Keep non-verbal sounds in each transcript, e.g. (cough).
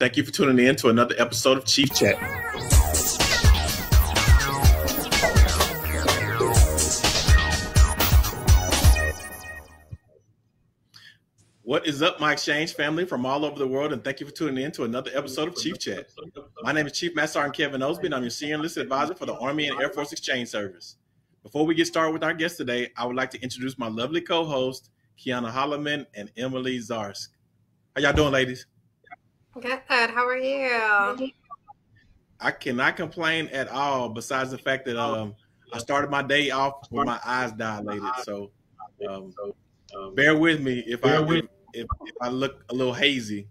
Thank you for tuning in to another episode of Chief Chat. What is up, my exchange family from all over the world, and thank you for tuning in to another episode of Chief Chat. My name is Chief Master Sergeant Kevin Osby, and I'm your senior enlisted advisor for the Army and Air Force Exchange Service. Before we get started with our guest today, I would like to introduce my lovely co-host, Kiana Holloman and Emily Zarsk. How y'all doing, ladies? Good. How are you? I cannot complain at all. Besides the fact that um, I started my day off with my eyes dilated, so um, bear with me if I if, if, if I look a little hazy.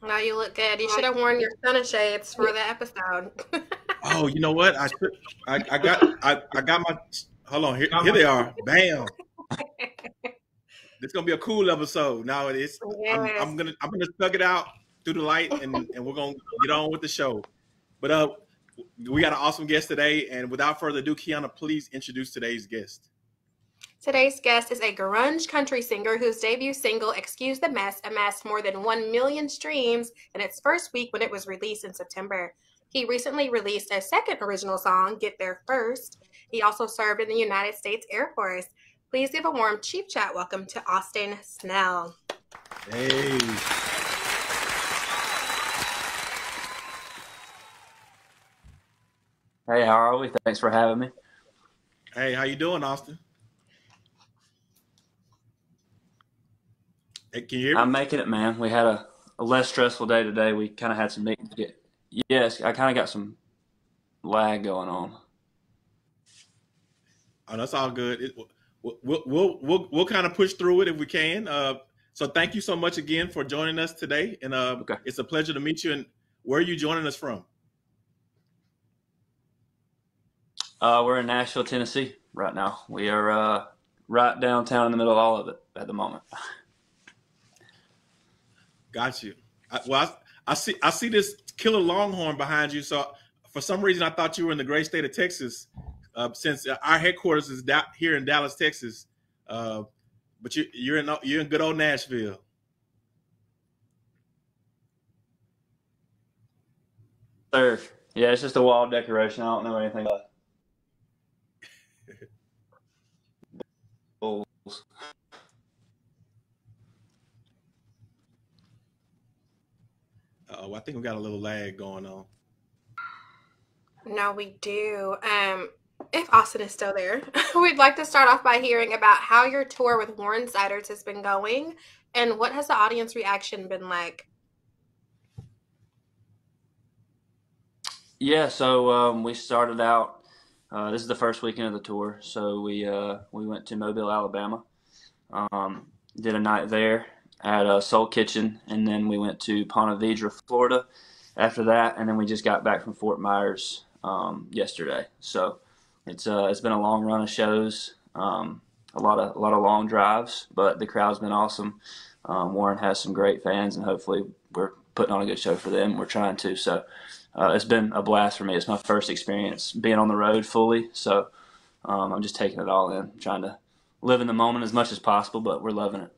No, you look good. You should have worn your sun shades for the episode. (laughs) oh, you know what? I should. I, I got. I, I got my. Hold on. Here, here they are. Bam. (laughs) It's gonna be a cool episode. Now it is. Yes. I'm, I'm, gonna I'm gonna thug it out through the light, and (laughs) and we're gonna get on with the show. But uh, we got an awesome guest today, and without further ado, Kiana, please introduce today's guest. Today's guest is a grunge country singer whose debut single "Excuse the Mess" amassed more than one million streams in its first week when it was released in September. He recently released a second original song, Get There First. He also served in the United States Air Force. Please give a warm Chief Chat welcome to Austin Snell. Hey. Hey, how are we? Thanks for having me. Hey, how you doing, Austin? Hey, can you hear me? I'm making it, man. We had a, a less stressful day today. We kind of had some meetings. Get, yes, I kind of got some lag going on. Oh, that's all good. It, we'll we'll we'll, we'll kind of push through it if we can. Uh, so thank you so much again for joining us today, and uh, okay. it's a pleasure to meet you. And where are you joining us from? Uh, we're in Nashville, Tennessee, right now. We are uh, right downtown in the middle of all of it at the moment. Got you. I, well, I, I see I see this killer Longhorn behind you. So for some reason, I thought you were in the great state of Texas uh, since our headquarters is da- here in Dallas, Texas. Uh, but you, you're in you're in good old Nashville. Sir, yeah, it's just a wall decoration. I don't know anything about. Bulls. Oh, I think we got a little lag going on. No, we do. Um, if Austin is still there, (laughs) we'd like to start off by hearing about how your tour with Warren Zeiders has been going and what has the audience reaction been like? Yeah, so um, we started out. Uh, this is the first weekend of the tour, so we uh, we went to Mobile, Alabama, um, did a night there at a Soul Kitchen, and then we went to Ponte Vedra, Florida. After that, and then we just got back from Fort Myers um, yesterday. So it's uh, it's been a long run of shows, um, a lot of a lot of long drives, but the crowd's been awesome. Um, Warren has some great fans, and hopefully we're putting on a good show for them. We're trying to, so uh, it's been a blast for me. It's my first experience being on the road fully, so um, I'm just taking it all in, trying to live in the moment as much as possible, but we're loving it.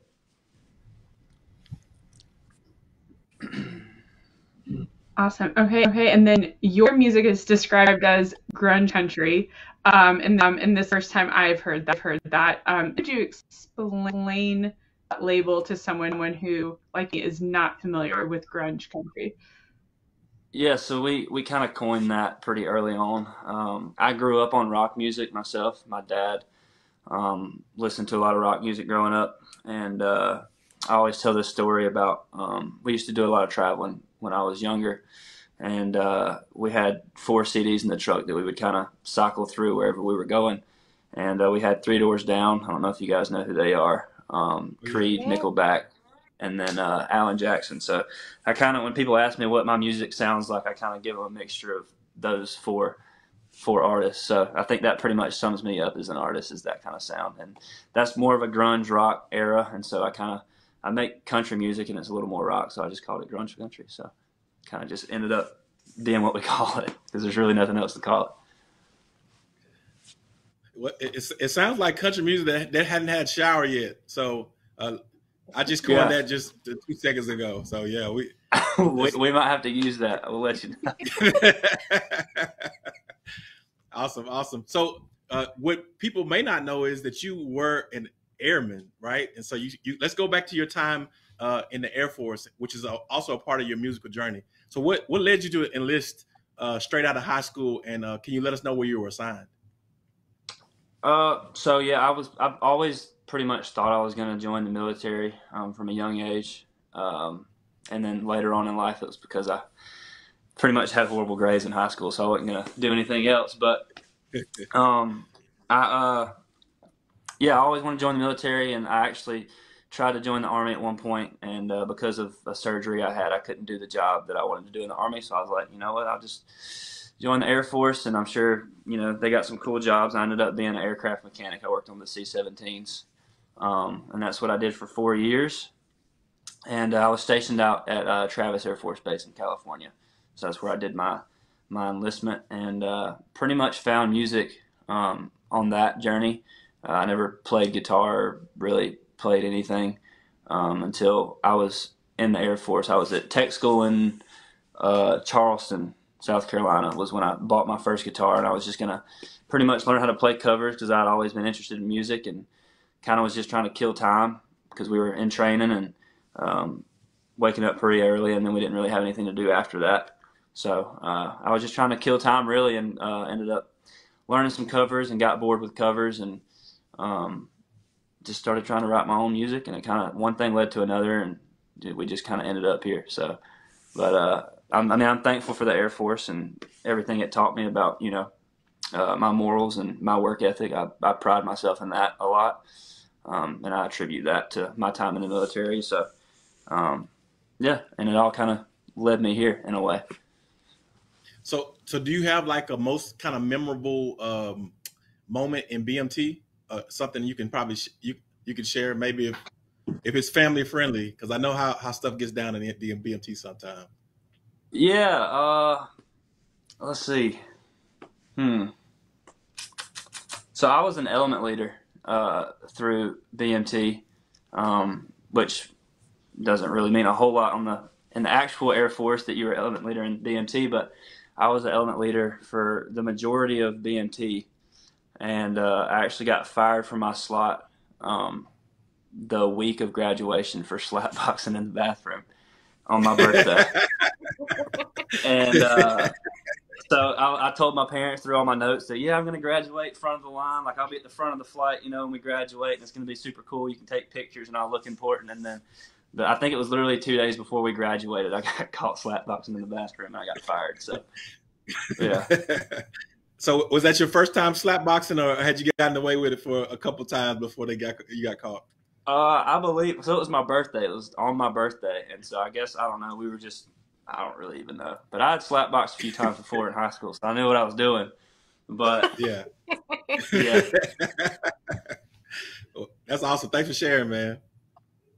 Awesome. Okay. Okay. And then your music is described as grunge country. Um, and um, and this first time I've heard that. I've heard that. Um, could you explain that label to someone who, like me, is not familiar with grunge country? Yeah, so we, we kind of coined that pretty early on. Um, I grew up on rock music myself. My dad um, listened to a lot of rock music growing up, and uh, I always tell this story about um, we used to do a lot of traveling when I was younger, and uh, we had four CDs in the truck that we would kind of cycle through wherever we were going. And uh, we had Three Doors Down. I don't know if you guys know who they are. Um, Creed, Nickelback, and then uh, Alan Jackson. So I kind of, when people ask me what my music sounds like, I kind of give them a mixture of those four four artists. So I think that pretty much sums me up as an artist, is that kind of sound. And that's more of a grunge rock era. And so I kind of I make country music and it's a little more rock, so I just called it grunge country. So kind of just ended up being what we (laughs) call it because there's really nothing else to call it. Well, it, it sounds like country music that, that hadn't had shower yet. So uh, I just coined yeah. that just two seconds ago. So yeah, we (laughs) (laughs) we, we, might have to use that. We'll let you know. awesome, awesome. So uh, what people may not know is that you were an airman, right? And so you, you let's go back to your time uh, in the Air Force, which is a, also a part of your musical journey. So what what led you to enlist uh, straight out of high school, and uh, can you let us know where you were assigned? Uh, so yeah, I was. I've always pretty much thought I was going to join the military um, from a young age, um, and then later on in life, it was because I pretty much had horrible grades in high school, so I wasn't going to do anything else. But (laughs) um, I uh, yeah, I always wanted to join the military, and I actually tried to join the army at one point, and uh, because of a surgery I had, I couldn't do the job that I wanted to do in the army. So I was like, you know what, I'll just join the Air Force, and I'm sure you know they got some cool jobs. I ended up being an aircraft mechanic. I worked on the C-17s, um, and that's what I did for four years. And uh, I was stationed out at uh, Travis Air Force Base in California, so that's where I did my my enlistment, and uh, pretty much found music um, on that journey. Uh, I never played guitar, or really played anything um, until I was in the Air Force. I was at tech school in uh, Charleston, South Carolina, was when I bought my first guitar, and I was just gonna pretty much learn how to play covers because I'd always been interested in music and kind of was just trying to kill time because we were in training and um, waking up pretty early, and then we didn't really have anything to do after that. So uh, I was just trying to kill time really, and uh, ended up learning some covers and got bored with covers and um, just started trying to write my own music, and it kind of one thing led to another, and we just kind of ended up here. So, but uh, I'm, I mean, I'm thankful for the Air Force and everything it taught me about you know uh, my morals and my work ethic. I, I pride myself in that a lot, um, and I attribute that to my time in the military. So, um, yeah, and it all kind of led me here in a way. So, so do you have like a most kind of memorable um, moment in BMT? Uh, something you can probably sh- you you can share maybe if if it's family friendly because I know how how stuff gets down in the, the BMT sometimes. Yeah. Uh, let's see. Hmm. So I was an element leader uh, through BMT, um, which doesn't really mean a whole lot on the in the actual Air Force that you were element leader in BMT, but I was an element leader for the majority of BMT and uh, I actually got fired from my slot um, the week of graduation for (laughs) slapboxing in the bathroom on my birthday. (laughs) and uh, so I, I, told my parents through all my notes that yeah, I'm going to graduate front of the line. Like I'll be at the front of the flight, you know, when we graduate, and it's going to be super cool. You can take pictures, and I'll look important. And then, but I think it was literally two days before we graduated, I got (laughs) caught slapboxing in the bathroom, and I got fired. So yeah. So was that your first time slap boxing, or had you gotten away with it for a couple times before they got you got caught? Uh, I believe so. It was my birthday. It was on my birthday, and so I guess I don't know. We were just I don't really even know, but I had slap boxed a few times before in high school, so I knew what I was doing. But (laughs) yeah, yeah, (laughs) well, that's awesome. Thanks for sharing, man.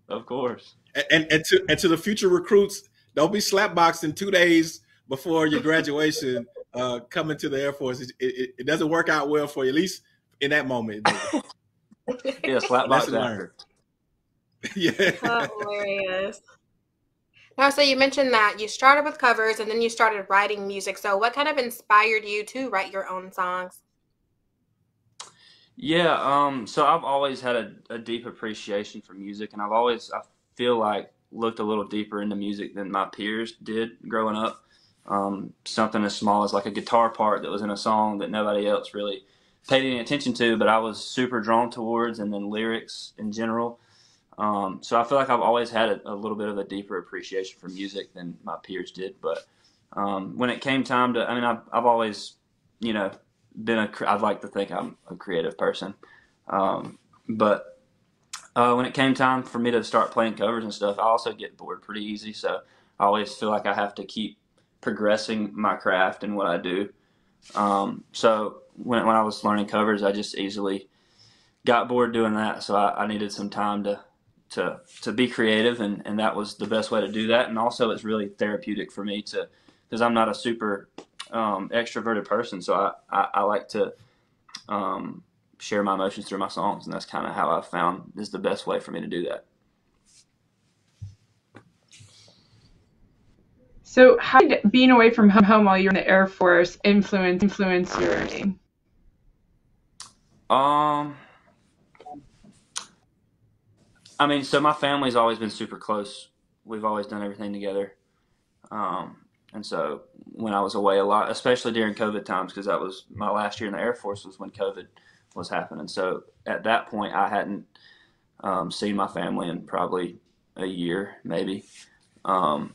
Of course. And, and, and to and to the future recruits, don't be slap boxing two days before your graduation uh, coming to the Air Force, it, it, it, doesn't work out well for you, at least in that moment. (laughs) yeah, (laughs) slap box after. (laughs) yeah. Hilarious. Now, so you mentioned that you started with covers and then you started writing music. So, what kind of inspired you to write your own songs? Yeah, um, so I've always had a, a deep appreciation for music, and I've always I feel like looked a little deeper into music than my peers did growing up um, something as small as like a guitar part that was in a song that nobody else really paid any attention to, but I was super drawn towards, and then lyrics in general. Um, so I feel like I've always had a, a, little bit of a deeper appreciation for music than my peers did. But um, when it came time to, I mean, I've, I've always, you know, been a, I'd like to think I'm a creative person. Um, but uh, when it came time for me to start playing covers and stuff, I also get bored pretty easy. So I always feel like I have to keep progressing my craft and what I do. Um, so when when I was learning covers, I just easily got bored doing that. So I, I needed some time to to to be creative, and and that was the best way to do that. And also, it's really therapeutic for me to because I'm not a super um, extroverted person, so I I, I like to um, share my emotions through my songs, and that's kind of how I found is the best way for me to do that. So, how did being away from home while you're in the Air Force influence influence your learning? Um, I mean, so my family's always been super close. We've always done everything together. Um, and so when I was away a lot, especially during COVID times, because that was my last year in the Air Force was when COVID was happening. So at that point, I hadn't um, seen my family in probably a year, maybe. Um,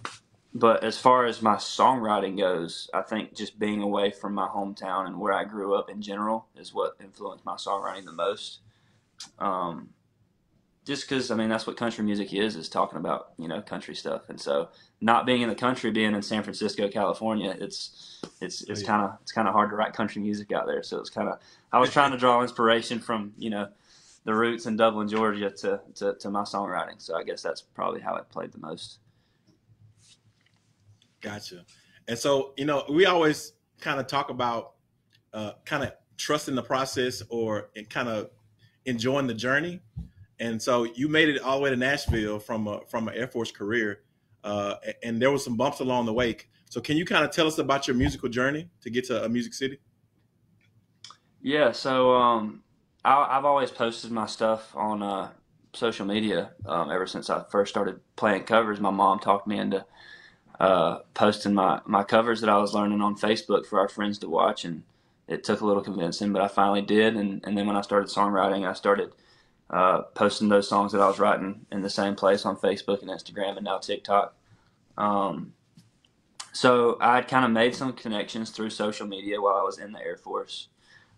but as far as my songwriting goes, I think just being away from my hometown and where I grew up in general is what influenced my songwriting the most. Um, just because I mean that's what country music is is talking about you know country stuff, and so not being in the country, being in San Francisco, California, it's it's it's kind of it's kind of hard to write country music out there. So it's kind of I was trying to draw inspiration from you know the roots in Dublin, Georgia, to, to to my songwriting. So I guess that's probably how it played the most. Gotcha. And so you know we always kind of talk about uh, kind of trusting the process or kind of enjoying the journey and so you made it all the way to Nashville from a, from an Air Force career, uh, and there was some bumps along the way. So can you kind of tell us about your musical journey to get to a Music City? Yeah, so um, I, have always posted my stuff on uh, social media um, ever since I first started playing covers. My mom talked me into uh, posting my, my covers that I was learning on Facebook for our friends to watch, and it took a little convincing, but I finally did. And, and then when I started songwriting, I started – uh, posting those songs that I was writing in the same place on Facebook and Instagram and now TikTok. Um, so I had kind of made some connections through social media while I was in the Air Force.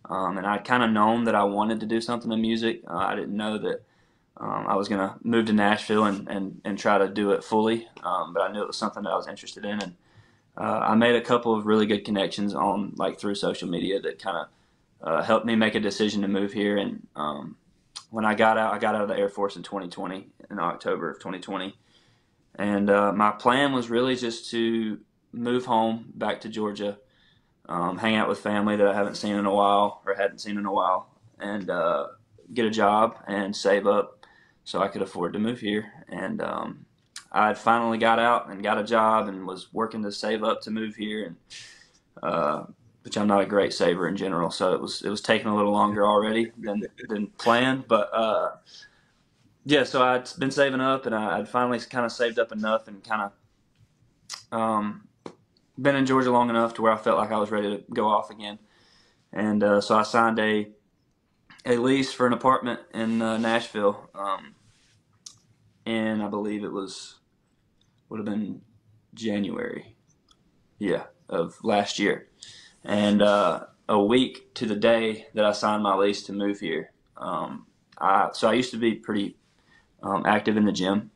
Um, and I'd kind of known that I wanted to do something in music. Uh, I didn't know that um, I was going to move to Nashville and, and, and try to do it fully, um, but I knew it was something that I was interested in. And uh, I made a couple of really good connections on like through social media that kind of uh, helped me make a decision to move here. And um, when I got out, I got out of the Air Force in 2020, in October of 2020. And uh, my plan was really just to move home back to Georgia, um, hang out with family that I haven't seen in a while or hadn't seen in a while, and uh, get a job and save up so I could afford to move here. And um, I finally got out and got a job and was working to save up to move here. And uh, which I'm not a great saver in general. So it was it was taking a little longer already than than planned. But uh, yeah, so I'd been saving up, and I, would finally kind of saved up enough, and kind of um, been in Georgia long enough to where I felt like I was ready to go off again. And uh, so I signed a a lease for an apartment in uh, Nashville, um, and I believe it was would have been January, yeah, of last year and uh, a week to the day that I signed my lease to move here. Um, I, so I used to be pretty um, active in the gym,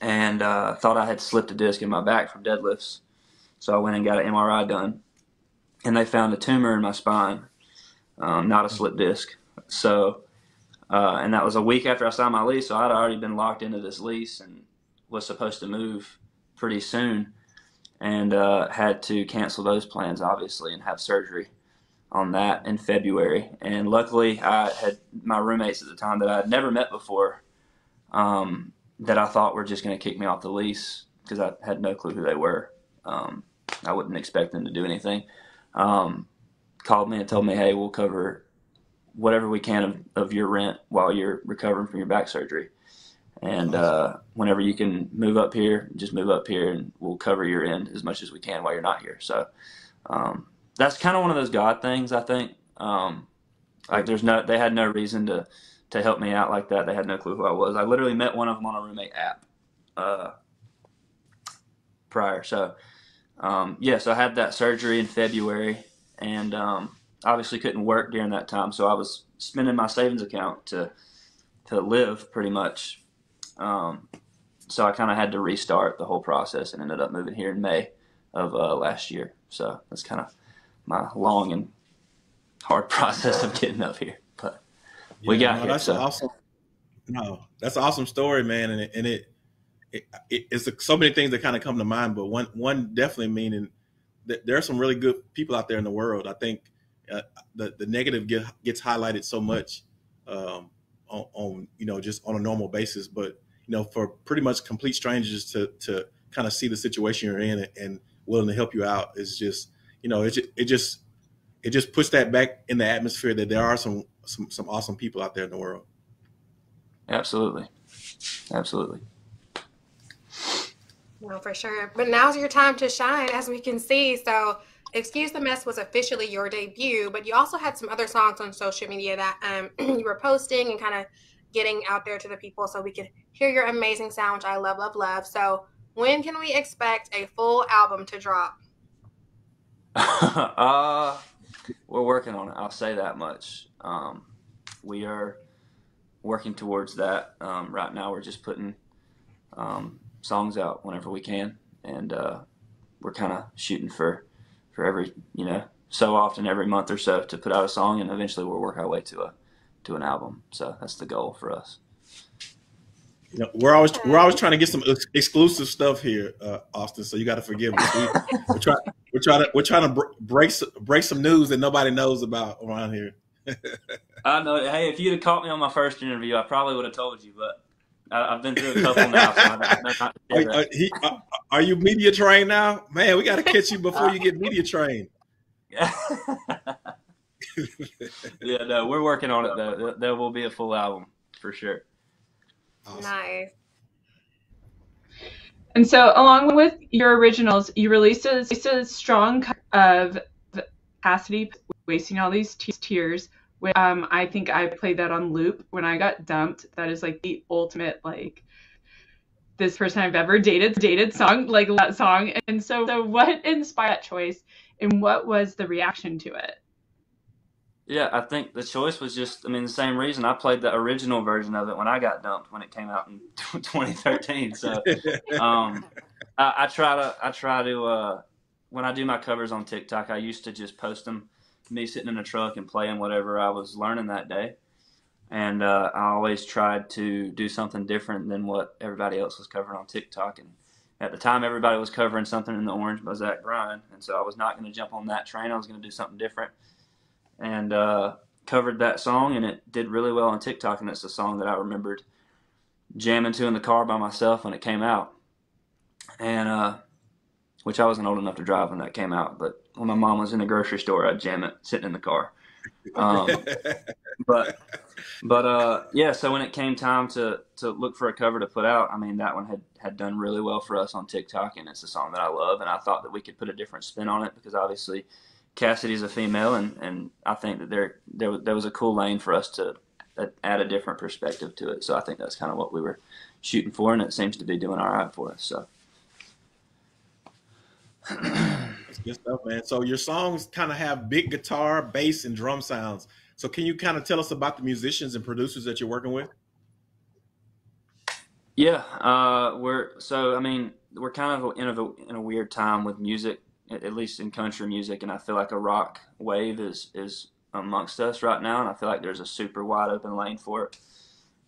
and uh, thought I had slipped a disc in my back from deadlifts. So I went and got an MRI done, and they found a tumor in my spine, um, not a slip disc. So, uh, and that was a week after I signed my lease. So I'd already been locked into this lease and was supposed to move pretty soon and uh, had to cancel those plans obviously and have surgery on that in February. And luckily, I had my roommates at the time that I had never met before um, that I thought were just going to kick me off the lease because I had no clue who they were. Um, I wouldn't expect them to do anything. Um, called me and told me, "Hey, we'll cover whatever we can of, of your rent while you're recovering from your back surgery." And uh, whenever you can move up here, just move up here, and we'll cover your end as much as we can while you're not here. So um, that's kind of one of those God things, I think. Um, like there's no, they had no reason to to help me out like that. They had no clue who I was. I literally met one of them on a roommate app uh, prior. So um, yes, yeah, so I had that surgery in February, and um, obviously couldn't work during that time. So I was spending my savings account to to live pretty much um, so I kind of had to restart the whole process and ended up moving here in May of uh, last year. So that's kind of my long and hard (laughs) process of getting up here. But yeah, we got no, here. That's so. awesome. No, that's an awesome story, man. And it, and it, it, it it's so many things that kind of come to mind, but one one definitely meaning that there are some really good people out there in the world. I think uh, the the negative get, gets highlighted so much um, on, on, you know just on a normal basis, but you know, for pretty much complete strangers to to kind of see the situation you're in and willing to help you out is just you know it just, it just it just puts that back in the atmosphere that there are some some some awesome people out there in the world. Absolutely, absolutely. No, for sure. But now's your time to shine, as we can see. So, Excuse the Mess was officially your debut, but you also had some other songs on social media that um, (clears throat) you were posting and kind of getting out there to the people so we could hear your amazing sound, which I love, love, love. So, when can we expect a full album to drop? (laughs) uh, we're working on it. I'll say that much. Um, we are working towards that. Um, right now, we're just putting um, songs out whenever we can, and uh, we're kind of shooting for for every you know so often every month or so to put out a song, and eventually we'll work our way to a to an album. So that's the goal for us. You know, we're always we're always trying to get some ex- exclusive stuff here, uh, Austin. So you got to forgive us. We, are trying we're trying to we're trying to br- break break some news that nobody knows about around here. (laughs) I know. Hey, if you'd have caught me on my first interview, I probably would have told you. But I, have been through a couple now. So are, are, he, are, are, you media trained now, man? We got to catch you before you get media trained. (laughs) yeah, no, we're working on it though. There will be a full album for sure. Awesome. Nice. And so, along with your originals, you released a, a strong of Cassadee wasting all these tears. Um, I think I played that on loop when I got dumped. That is like the ultimate like this person I've ever dated dated song like that song. And so, so what inspired that choice, and what was the reaction to it? Yeah, I think the choice was just, I mean, the same reason I played the original version of it when I got dumped when it came out in (laughs) 2013. So, um, I, I, try to, I try to, uh, when I do my covers on TikTok, I used to just post them, me sitting in a truck and playing whatever I was learning that day. And uh, I always tried to do something different than what everybody else was covering on TikTok. And at the time, everybody was covering something in the orange by Zach Bryan. And so I was not going to jump on that train. I was going to do something different and uh, covered that song, and it did really well on TikTok. And it's a song that I remembered jamming to in the car by myself when it came out, and uh, which I wasn't old enough to drive when that came out. But when my mom was in the grocery store, I'd jam it sitting in the car. Um, (laughs) but but uh, yeah, so when it came time to to look for a cover to put out, I mean that one had had done really well for us on TikTok, and it's a song that I love, and I thought that we could put a different spin on it because obviously Cassadee's a female, and, and I think that there there there was a cool lane for us to add a different perspective to it. So I think that's kind of what we were shooting for, and it seems to be doing all right for us. So. (clears throat) That's good stuff, man. So your songs kind of have big guitar, bass, and drum sounds. So can you kind of tell us about the musicians and producers that you're working with? Yeah, uh, we're so I mean we're kind of in a in a weird time with music at least in country music, and I feel like a rock wave is is amongst us right now, and I feel like there's a super wide open lane for it.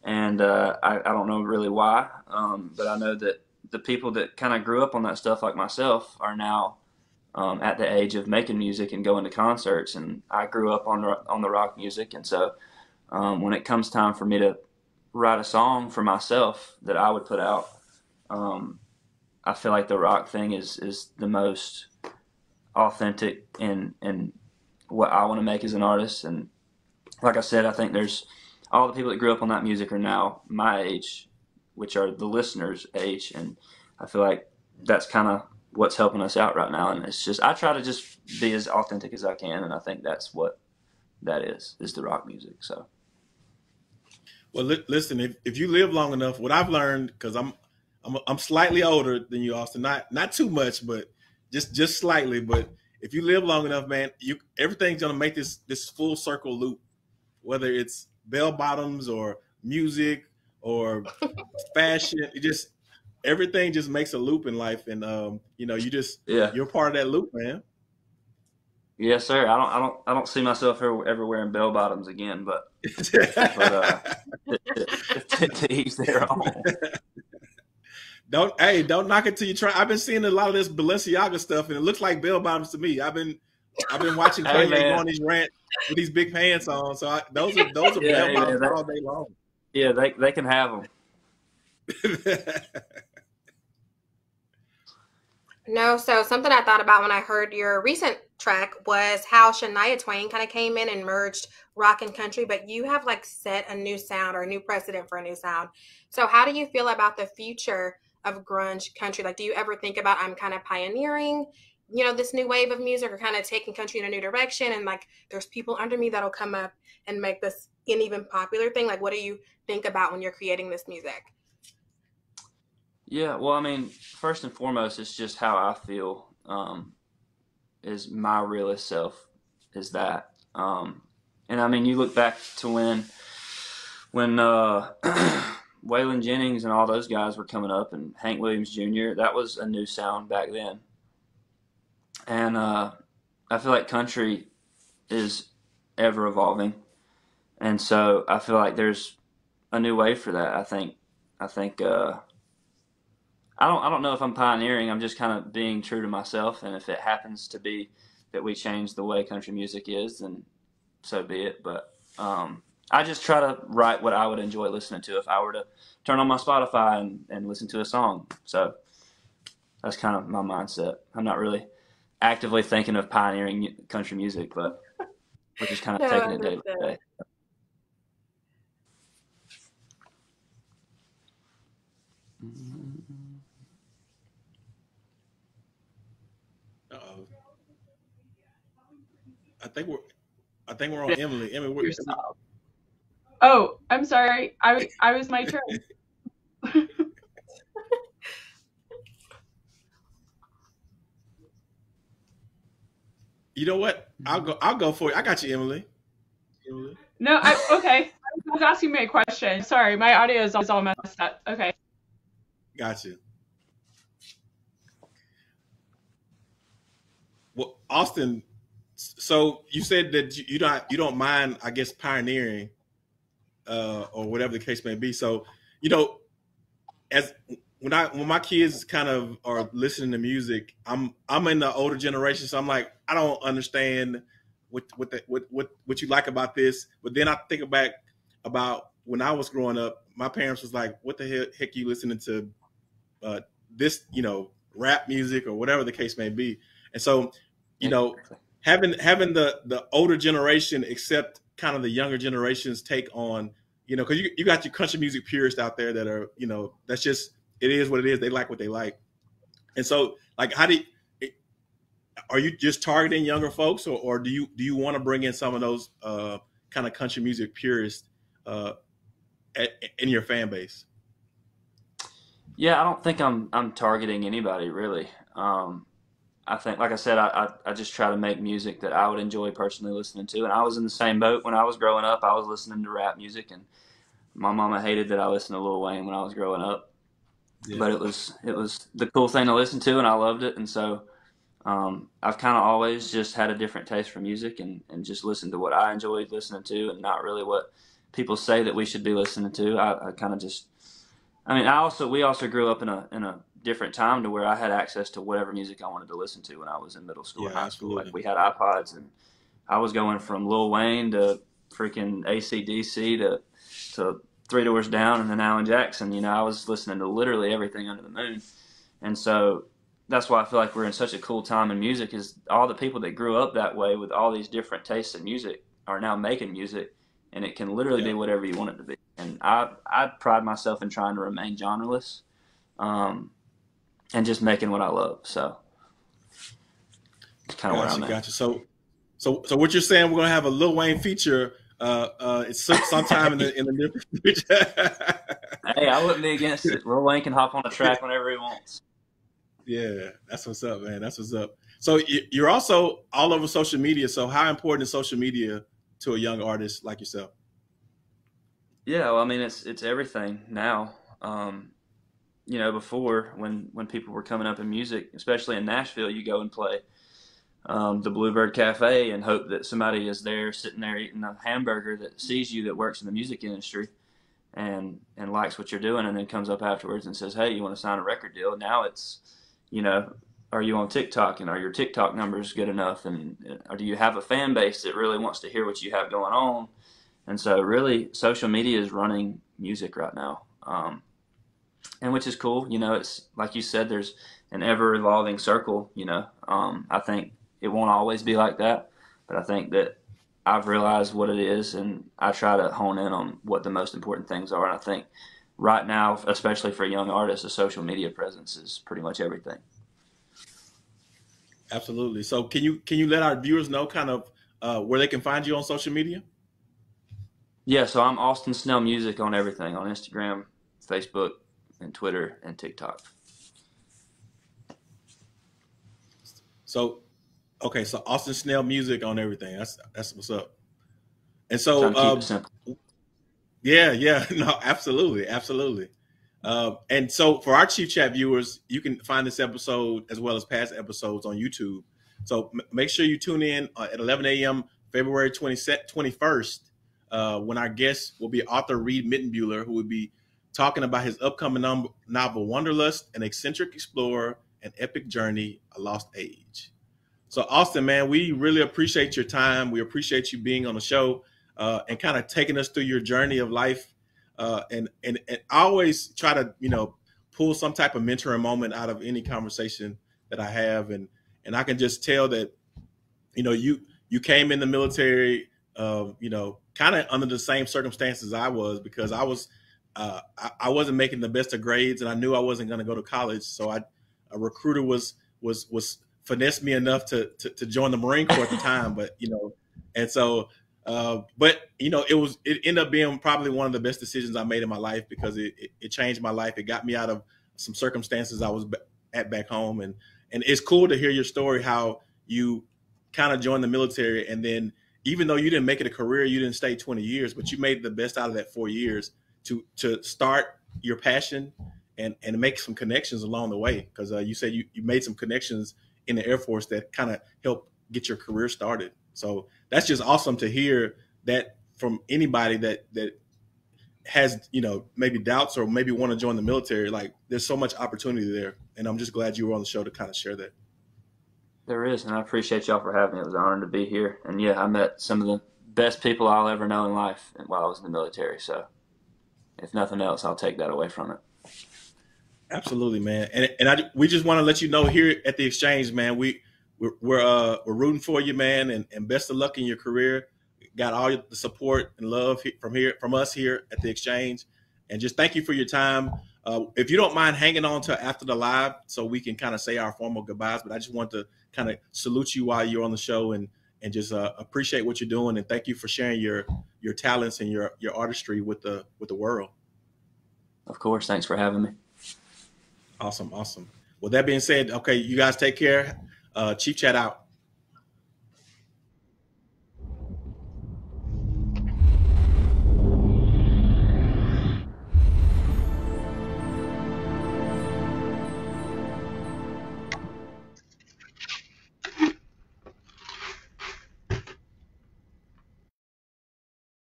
And uh, I, I don't know really why, um, but I know that the people that kind of grew up on that stuff, like myself, are now um, at the age of making music and going to concerts. And I grew up on on the rock music, and so um, when it comes time for me to write a song for myself that I would put out, um, I feel like the rock thing is is the most authentic in in what I want to make as an artist. And like I said, I think there's all the people that grew up on that music are now my age, which are the listeners' age, and I feel like that's kind of what's helping us out right now. And it's just I try to just be as authentic as I can, and I think that's what that is is the rock music. So. Well, li- listen, if, if you live long enough, what I've learned, because I'm, I'm I'm slightly older than you, Austin, not not too much, but just just slightly. But if you live long enough, man, you everything's gonna make this this full circle loop. Whether it's bell bottoms or music or (laughs) fashion, it just everything just makes a loop in life, and um, you know, you just yeah, you're part of that loop, man. Yes, sir. I don't, I don't, I don't see myself ever, ever wearing bell bottoms again, but, (laughs) but uh, (laughs) to, to, each their own. (laughs) Don't hey, don't knock it till you try. I've been seeing a lot of this Balenciaga stuff, and it looks like bell bottoms to me. I've been I've been watching Kanye hey, go on these rant with these big pants on. So I, those are those are yeah, bell bottoms all day long. Yeah, they they can have them. No, so something I thought about when I heard your recent track was how Shania Twain kind of came in and merged rock and country, but you have like set a new sound or a new precedent for a new sound. So how do you feel about the future of grunge country? Like, do you ever think about I'm kind of pioneering, you know, this new wave of music or kind of taking country in a new direction? And like, there's people under me that'll come up and make this an even popular thing. Like, what do you think about when you're creating this music? Yeah, well, I mean, first and foremost, it's just how I feel. Um, is my realest self is that. Um, and I mean, you look back to when when uh, (clears throat) Waylon Jennings and all those guys were coming up, and Hank Williams Jr. That was a new sound back then. And uh, I feel like country is ever evolving, and so I feel like there's a new way for that. I think I think uh, I don't I don't know if I'm pioneering. I'm just kind of being true to myself, and if it happens to be that we change the way country music is, then so be it. But um, I just try to write what I would enjoy listening to if I were to turn on my Spotify and, and listen to a song. So that's kind of my mindset. I'm not really actively thinking of pioneering country music, but we're just kind of no, taking it day by day. I think we're I think we're on Emily. Emily, we're, Oh, I'm sorry. I I was my turn. (laughs) you know what? I'll go. I'll go for it. I got you, Emily. Emily. No, I okay. I was asking me a question. Sorry, my audio is all messed up. Okay. Got you. Well, Austin so you said that you don't you don't mind, I guess, pioneering, uh, or whatever the case may be. So, you know, as when I when my kids kind of are listening to music, I'm I'm in the older generation, so I'm like, I don't understand what what the, what what what you like about this. But then I think back about when I was growing up, my parents was like, "What the heck, heck you listening to uh, this, you know, rap music or whatever the case may be?" And so, you know, having having the the older generation accept kind of the younger generation's take on you know because you, you got your country music purists out there that are you know that's just it is what it is. They like what they like. And so like how do you, are you just targeting younger folks or, or do you do you want to bring in some of those uh, kind of country music purists uh, at, in your fan base? Yeah i don't think i'm i'm targeting anybody really. Um, I think, like I said, I, I, I, just try to make music that I would enjoy personally listening to. And I was in the same boat when I was growing up. I was listening to rap music, and my mama hated that I listened to Lil Wayne when I was growing up. Yeah. But it was it was the cool thing to listen to, and I loved it. And so um, I've kind of always just had a different taste for music, and, and just listened to what I enjoyed listening to, and not really what people say that we should be listening to. I, I kind of just, I mean, I also we also grew up in a in a different time to where I had access to whatever music I wanted to listen to when I was in middle school yeah, and high school. Like we had iPods and I was going from Lil Wayne to freaking AC/DC to to Three Doors Down and then Alan Jackson. You know, I was listening to literally everything under the moon, and so that's why I feel like we're in such a cool time in music. Is all the people that grew up that way with all these different tastes in music are now making music, and it can literally yeah. be whatever you want it to be. And I I pride myself in trying to remain genreless. Um, and just making what I love. So it's kind of gotcha, where I'm gotcha. at. So, so, so what you're saying? We're gonna have a Lil Wayne feature. Uh, uh, it's sometime in the in the near future. (laughs) hey, I wouldn't be against it. Lil Wayne can hop on the track whenever he wants. Yeah, that's what's up, man. That's what's up. So you're also all over social media. So how important is social media to a young artist like yourself? Yeah, well, I mean, it's it's everything now. Um, you know, before when when people were coming up in music, especially in Nashville, you go and play um, the Bluebird Cafe and hope that somebody is there sitting there eating a hamburger that sees you that works in the music industry and and likes what you're doing and then comes up afterwards and says, "Hey, you want to sign a record deal?" Now it's, you know, are you on TikTok and are your TikTok numbers good enough and or do you have a fan base that really wants to hear what you have going on? And so really social media is running music right now. Um, and which is cool. You know, it's like you said, there's an ever evolving circle. You know, um, I think it won't always be like that, but I think that I've realized what it is, and I try to hone in on what the most important things are. And I think right now, especially for young artists, a social media presence is pretty much everything. Absolutely. So, can you can you let our viewers know kind of uh, where they can find you on social media? Yeah, so I'm Austin Snell Music on everything on Instagram, Facebook, and Twitter and TikTok. So, okay, so Austin Snell Music on everything. That's that's what's up. And so, um, yeah, yeah, (laughs) no, absolutely, absolutely. Uh, and so, for our Chief Chat viewers, you can find this episode as well as past episodes on YouTube. So m- make sure you tune in uh, at 11 a.m. February 20, 21st uh, when our guest will be author Reid Mitenbuler, who will be talking about his upcoming novel Wanderlust, an eccentric explorer, an epic journey, a lost age. So, Austin, man, we really appreciate your time. We appreciate you being on the show uh, and kind of taking us through your journey of life. Uh, and, and and I always try to, you know, pull some type of mentoring moment out of any conversation that I have, and and I can just tell that, you know, you you came in the military, uh, you know, kind of under the same circumstances I was because I was uh, I, I, wasn't making the best of grades and I knew I wasn't going to go to college. So I a recruiter was was was finessed me enough to, to, to join the Marine Corps at the time. But you know, and so uh, but you know, it was it ended up being probably one of the best decisions I made in my life because it, it, it changed my life. It got me out of some circumstances I was at back home, and and it's cool to hear your story how you kind of joined the military and then even though you didn't make it a career, you didn't stay 20 years, but you made the best out of that four years to to start your passion and and make some connections along the way. Because uh, you said you, you made some connections in the Air Force that kind of helped get your career started. So that's just awesome to hear that from anybody that that has you know maybe doubts or maybe want to join the military. Like there's so much opportunity there, and I'm just glad you were on the show to kind of share that. There is, and I appreciate y'all for having me. It was an honor to be here. And yeah, I met some of the best people I'll ever know in life while I was in the military. So, if nothing else, I'll take that away from it. Absolutely, man. And and I we just want to let you know here at the exchange, man. We we're we're, uh, we're rooting for you, man, and, and best of luck in your career. Got all the support and love from here from us here at the exchange, and just thank you for your time. Uh, if you don't mind hanging on to after the live, so we can kind of say our formal goodbyes. But I just want to kind of salute you while you're on the show and and just uh, appreciate what you're doing and thank you for sharing your your talents and your your artistry with the with the world. Of course, thanks for having me. Awesome, awesome. Well, that being said, okay, you guys take care. Uh, Chief Chat out.